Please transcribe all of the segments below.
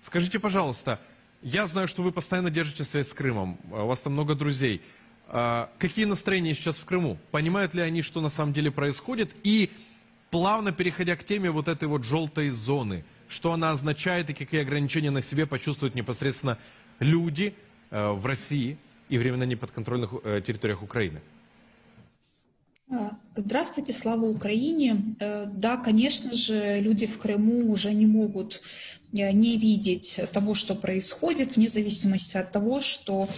Скажите, пожалуйста, я знаю, что вы постоянно держите связь с Крымом, у вас там много друзей. А, Какие настроения сейчас в Крыму? Понимают ли они, что на самом деле происходит? И плавно переходя к теме вот этой вот желтой зоны, что она означает и какие ограничения на себе почувствуют непосредственно люди э, в России и временно неподконтрольных э, территориях Украины? А, Здравствуйте, слава Украине. Э, Да, конечно же, люди в Крыму уже не могут не видеть того, что происходит, вне зависимости от того, что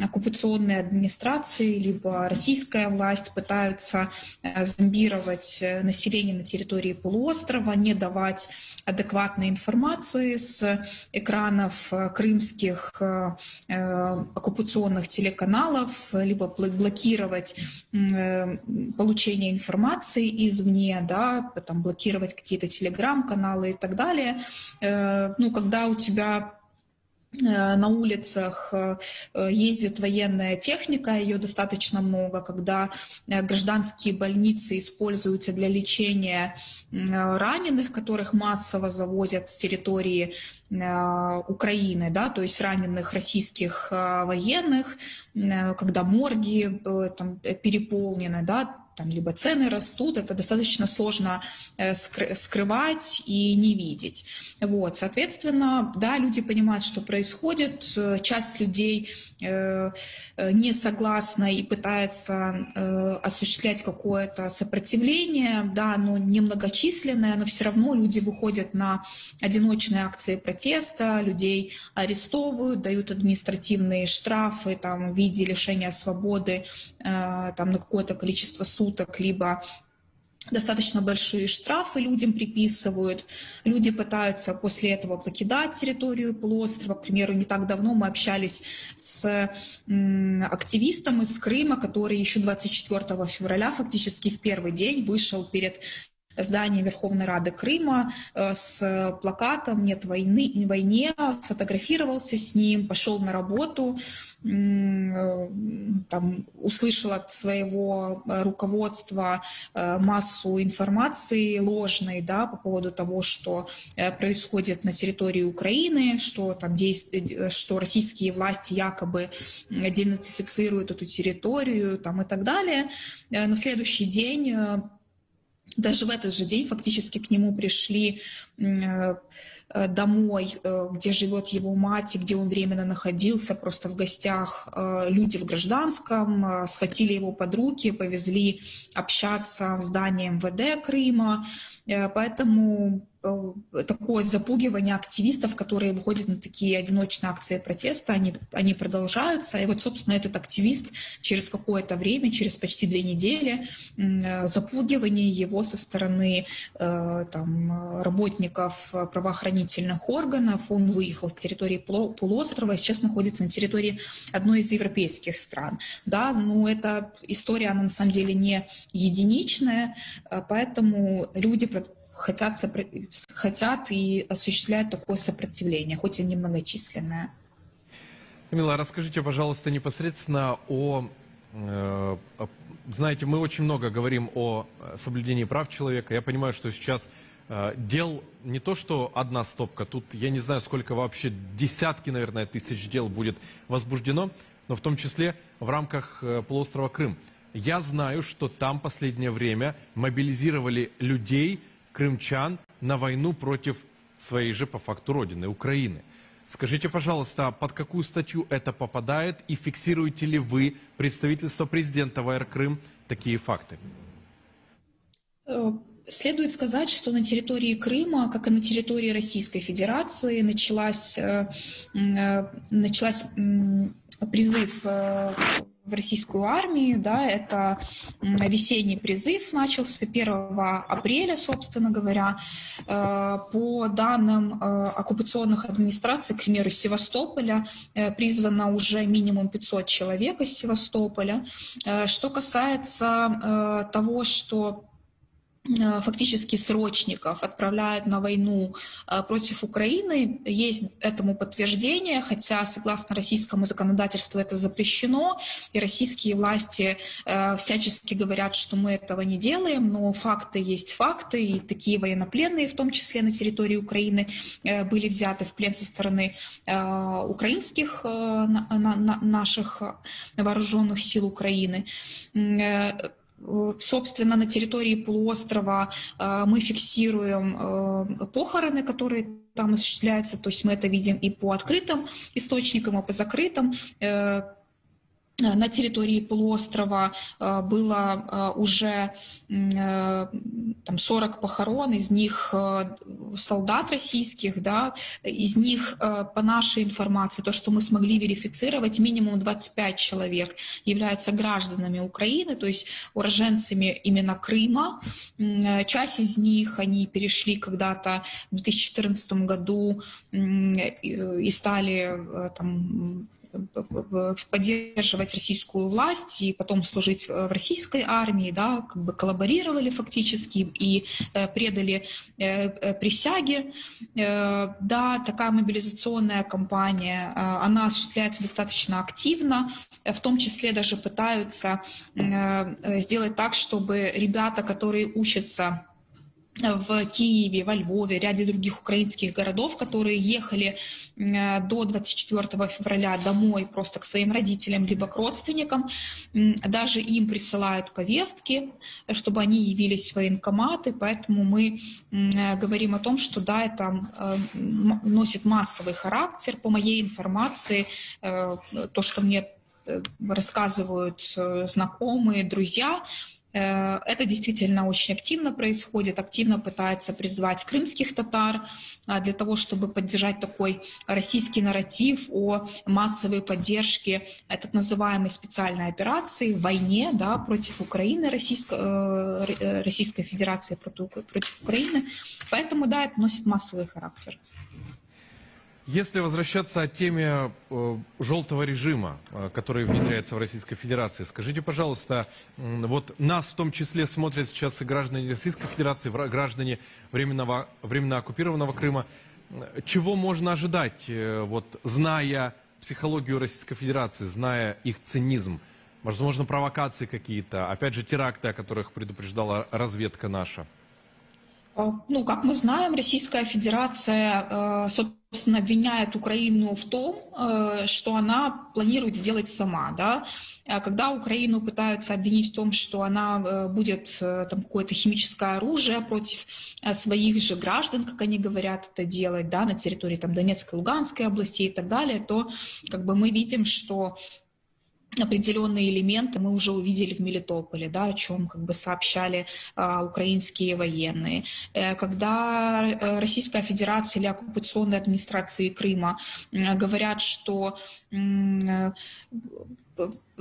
оккупационные администрации либо российская власть пытаются э, зомбировать э, население на территории полуострова, не давать адекватной информации с экранов э, крымских э, э, оккупационных телеканалов, либо бл- блокировать э, получение информации извне, да, там, блокировать какие-то телеграм-каналы и так далее. Ну, когда у тебя э, на улицах э, ездит военная техника, ее достаточно много, когда э, гражданские больницы используются для лечения раненых, которых массово завозят с территории Украины, да, то есть раненых российских военных, когда морги там, переполнены, да, там либо цены растут, это достаточно сложно э, скры- скрывать и не видеть. Вот, соответственно, да, люди понимают, что происходит, э, часть людей э, не согласна и пытается осуществлять какое-то сопротивление, да, но немногочисленное, но все равно люди выходят на одиночные акции протеста, людей арестовывают, дают административные штрафы там, в виде лишения свободы там, на какое-то количество суток, либо достаточно большие штрафы людям приписывают. Люди пытаются после этого покидать территорию полуострова. К примеру, не так давно мы общались с активистом из Крыма, который еще 24 февраля, фактически в первый день, вышел перед зданием Верховной Рады Крыма э, с плакатом «Нет войны, войне», сфотографировался с ним, пошел на работу, э, там, услышал от своего э, руководства массу информации ложной да, по поводу того, что происходит на территории Украины, что, там действ- что российские власти якобы денацифицируют эту территорию там, и так далее. На следующий день даже в этот же день фактически к нему пришли э, домой, э, где живет его мать, где он временно находился, просто в гостях э, люди в гражданском, э, схватили его под руки, повезли общаться в здание МВД Крыма. Э, Поэтому э, такое запугивание активистов, которые выходят на такие одиночные акции протеста, они, они продолжаются. И вот, собственно, этот активист через какое-то время, через почти две недели, э, запугивание его со стороны э, там, э, работников э, правоохранительных органов, он выехал с территории полу- полуострова и сейчас находится на территории одной из европейских стран. Да, ну, эта история, она на самом деле не единичная, э, поэтому люди хотят, хотят и осуществляют такое сопротивление, хоть и немногочисленное. Камила, расскажите, пожалуйста, непосредственно о... э, о- знаете, мы очень много говорим о э, соблюдении прав человека. Я понимаю, что сейчас дел не то, что одна стопка, тут я не знаю, сколько вообще, десятки, наверное, тысяч дел будет возбуждено, но в том числе в рамках э, полуострова Крым. Я знаю, что там последнее время мобилизировали людей, крымчан, на войну против своей же по факту родины, Украины. Скажите, пожалуйста, а под какую статью это попадает и фиксируете ли вы, представительство президента ВР Крым, такие факты? Следует сказать, что на территории Крыма, как и на территории Российской Федерации, началась, э, э, началась призыв э, в российскую армию, да, это весенний призыв начался 1 апреля, собственно говоря. По данным оккупационных администраций, к примеру, Севастополя, призвано уже минимум 500 человек из Севастополя. Что касается того, что фактически срочников отправляют на войну э, против Украины. Есть этому подтверждение, хотя согласно российскому законодательству это запрещено, и российские власти э, всячески говорят, что мы этого не делаем, но факты есть факты, и такие военнопленные, в том числе на территории Украины, были взяты в плен со стороны украинских наших вооруженных сил Украины Э, собственно, на территории полуострова э, мы фиксируем э, похороны, которые там осуществляются, то есть мы это видим и по открытым источникам, и по закрытым. Э, на территории полуострова э, было э, уже там, 40 похорон, из них солдат российских, да, из них, по нашей информации, то, что мы смогли верифицировать, минимум 25 человек являются гражданами Украины, то есть уроженцами именно Крыма. Часть из них, они перешли когда-то в 2014 году и стали там, поддерживать российскую власть и потом служить в российской армии, да, как бы коллаборировали фактически и э, предали э, э, присяги. Да, такая мобилизационная кампания, она осуществляется достаточно активно, в том числе даже пытаются сделать так, чтобы ребята, которые учатся в Киеве, во Львове, ряде других украинских городов, которые ехали до 24 февраля домой просто к своим родителям, либо к родственникам. Даже им присылают повестки, чтобы они явились в военкоматы, поэтому мы говорим о том, что да, это э, носит массовый характер. По моей информации, э, то, что мне э, рассказывают знакомые, друзья, Э, это действительно очень активно происходит, активно пытаются призвать крымских татар а, для того, чтобы поддержать такой российский нарратив о массовой поддержке э, так называемой специальной операции в войне да, против Украины, Российской, э, Российской Федерации против Украины. Поэтому, да, это носит массовый характер. Если возвращаться от теме э, желтого режима, э, который внедряется в Российской Федерации, скажите, пожалуйста, э, вот нас в том числе смотрят сейчас и граждане Российской Федерации, граждане временного, временно оккупированного Крыма. Чего можно ожидать, э, вот, зная психологию Российской Федерации, зная их цинизм? Возможно, провокации какие-то, опять же, теракты, о которых предупреждала разведка наша? Ну, как мы знаем, Российская Федерация, э, собственно, обвиняет Украину в том, э, что она планирует сделать сама. Да? Когда Украину пытаются обвинить в том, что она э, будет там, какое-то химическое оружие против своих же граждан, как они говорят, это делать да, на территории там, Донецкой, Луганской области и так далее, то как бы, мы видим, что определенные элементы мы уже увидели в Мелитополе, да, о чем как бы сообщали а, украинские военные. Э, когда э, Российская Федерация или оккупационные администрации Крыма э, говорят, что э,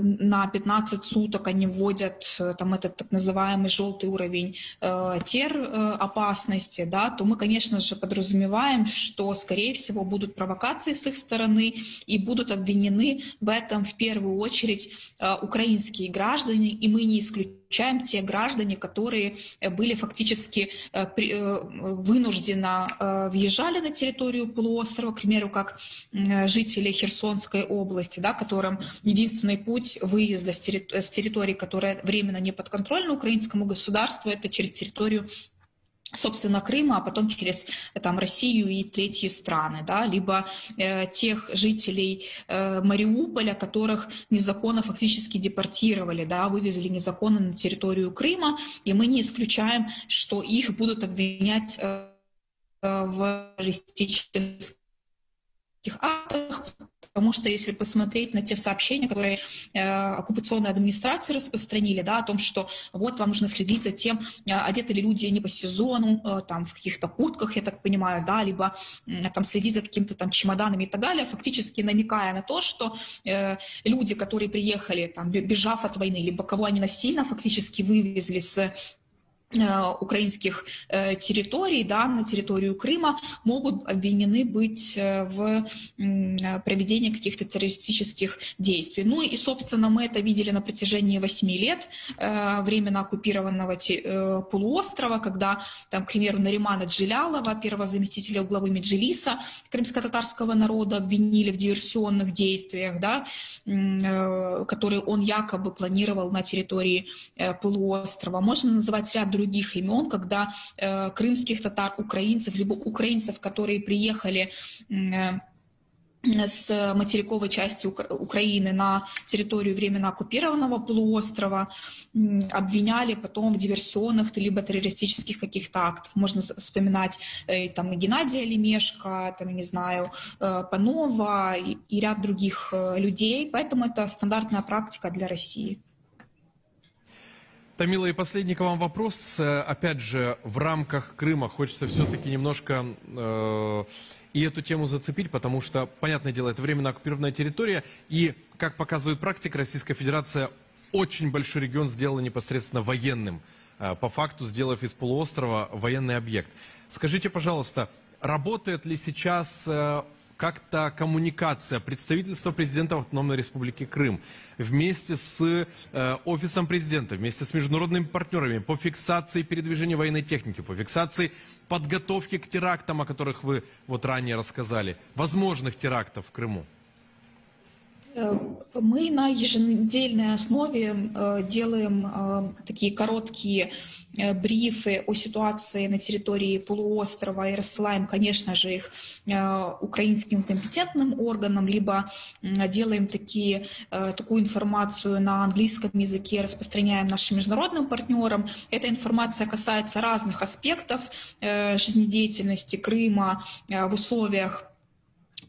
на 15 суток они вводят э, там этот так называемый желтый уровень э, тер э, опасности, да, то мы, конечно же, подразумеваем, что, скорее всего, будут провокации с их стороны и будут обвинены в этом в первую очередь э, украинские граждане, и мы не исключаем те граждане, которые э, были фактически э, вынужденно въезжали на территорию полуострова, к примеру, как жители Херсонской области, да, которым единственный путь путь выезда с, территори- с территории, которая временно не подконтрольна украинскому государству, это через территорию собственно, Крыма, а потом через там, Россию и третьи страны, да, либо э, тех жителей э, Мариуполя, которых незаконно фактически депортировали, да, вывезли незаконно на территорию Крыма, и мы не исключаем, что их будут обвинять э, в террористических актах, Потому что если посмотреть на те сообщения, которые э, оккупационные администрации распространили, да, о том, что вот вам нужно следить за тем, э, одеты ли люди не по сезону, э, там в каких-то куртках, я так понимаю, да, либо э, там следить за какими-то там чемоданами и так далее, фактически намекая на то, что э, люди, которые приехали, там, бежав от войны, либо кого они насильно фактически вывезли с украинских э, территорий, да, на территорию Крыма, могут обвинены быть э, в проведении каких-то террористических действий. Ну и, собственно, мы это видели на протяжении 8 лет временно оккупированного полуострова, когда, там, к примеру, Наримана Джилялова, первого заместителя главы Меджилиса крымско-татарского народа, обвинили в диверсионных действиях, да, которые он якобы планировал на территории полуострова. Можно называть ряд других других имен, когда э, крымских татар, украинцев, либо украинцев, которые приехали э, с материковой части Украины на территорию временно оккупированного полуострова, обвиняли потом в диверсионных либо террористических каких-то актах. Можно вспоминать э, там, и Геннадия Лемешко, там, не знаю, э, Панова и, и ряд других э, людей. Поэтому это стандартная практика для России. Тамила, и последний к вам вопрос. Э, опять же, в рамках Крыма хочется все-таки немножко э, и эту тему зацепить, потому что, понятное дело, это временно оккупированная территория, и, как показывает практика, Российская Федерация очень большой регион сделала непосредственно военным, э, по факту сделав из полуострова военный объект. Скажите, пожалуйста, работает ли сейчас э, как-то коммуникация представительства президента Автономной Республики Крым вместе с э, офисом президента, вместе с международными партнерами по фиксации передвижения военной техники, по фиксации подготовки к терактам, о которых вы вот ранее рассказали, возможных терактов в Крыму? Э, мы на еженедельной основе э, делаем э, такие короткие брифы о ситуации на территории полуострова и рассылаем, конечно же, их украинским компетентным органам, либо делаем такие, такую информацию на английском языке, распространяем нашим международным партнерам. Эта информация касается разных аспектов жизнедеятельности Крыма в условиях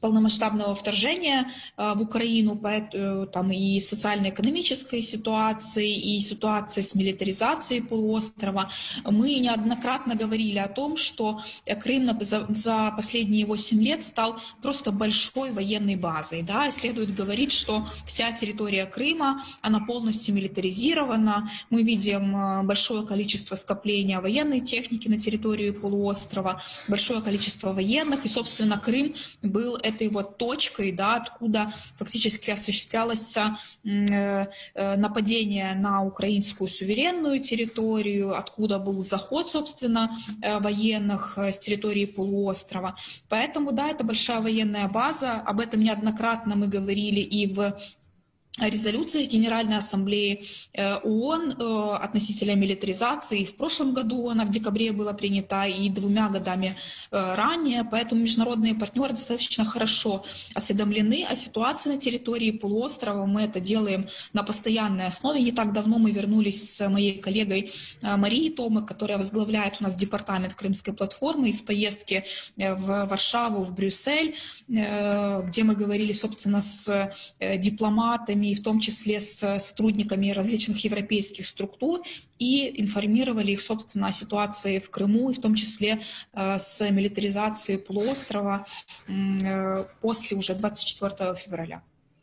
полномасштабного вторжения э, в Украину, э, там и социально-экономической ситуации, и ситуации с милитаризацией полуострова, мы неоднократно говорили о том, что Крым за, последние 8 лет стал просто большой военной базой. Да? Следует говорить, что вся территория Крыма, она полностью милитаризирована. Мы видим э, большое количество скопления военной техники на территории полуострова, большое количество военных, и, собственно, Крым был этой вот точкой, да, откуда фактически осуществлялось э, э, нападение на украинскую суверенную территорию, откуда был заход, собственно, э, военных с территории полуострова. Поэтому, да, это большая военная база, об этом неоднократно мы говорили и в резолюции Генеральной Ассамблеи э, ООН э, относительно милитаризации. В прошлом году она в декабре была принята и двумя годами э, ранее, поэтому международные партнеры достаточно хорошо осведомлены о ситуации на территории полуострова. Мы это делаем на постоянной основе. Не так давно мы вернулись с моей коллегой Марией Томы, которая возглавляет у нас департамент Крымской платформы из поездки в Варшаву, в Брюссель, где мы говорили, собственно, с дипломатами, и в том числе с сотрудниками различных европейских структур, и информировали их, собственно, о ситуации в Крыму, и в том числе э, с милитаризацией полуострова э, после уже 24 февраля.